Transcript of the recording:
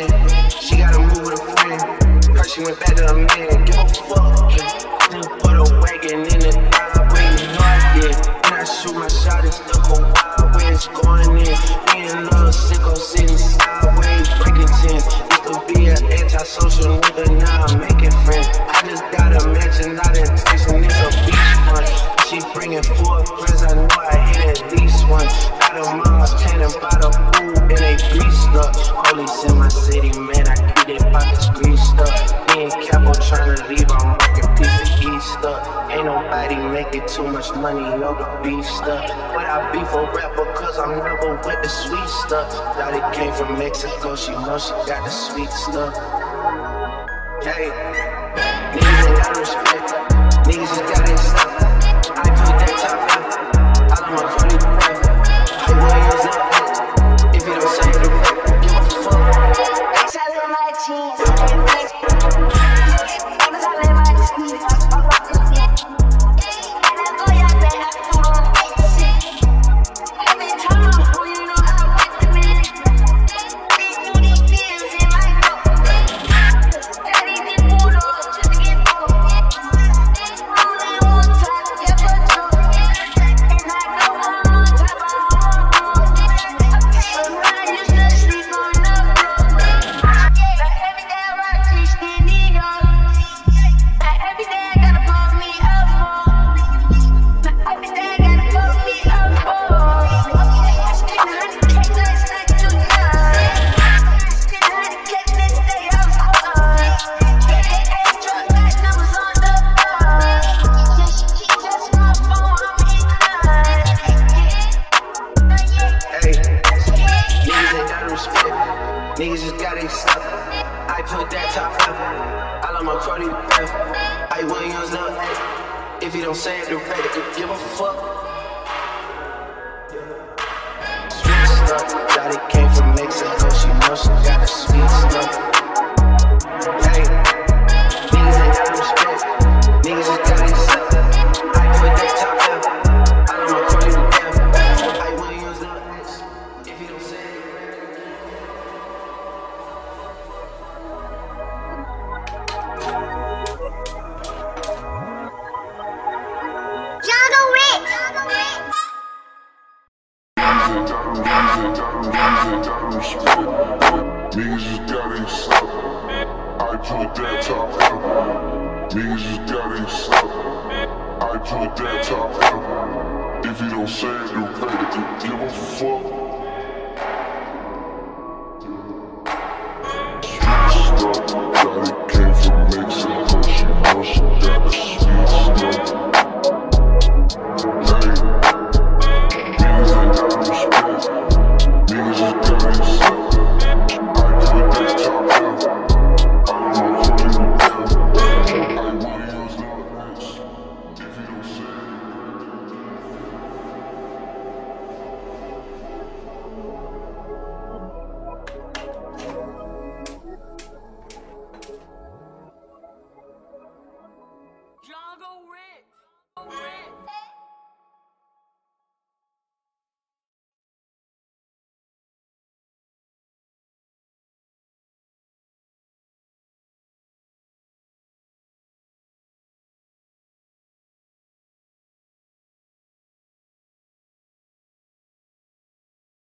She gotta move with a friend. Cause she went back to a man. Give a fuck. new Put a wagon in it. eye where you. And I shoot my shot it's the whole wide where it's going in. Me and love, sicko sitting sideways, breaking tents. Used to be an antisocial nigga, now I'm making friends. I'm working Ain't nobody making too much money no the beef stuff. But I beef a rapper cause I'm never with the sweet stuff. Thought it came from Mexico, she know she got the sweet stuff. Hey, niggas got respect, niggas gotta respect. Niggas just got it stuff. I put that top up. I love my cruddy breath. I Williams up. If you don't say it direct, give a fuck. Street stuff. Got came from Mexico. She knows she got a sweet stuff. Niggas just got it suck. I put that top up. Niggas just got suck. I put that top up. If you don't say it, don't pay it. Give a fuck. Street.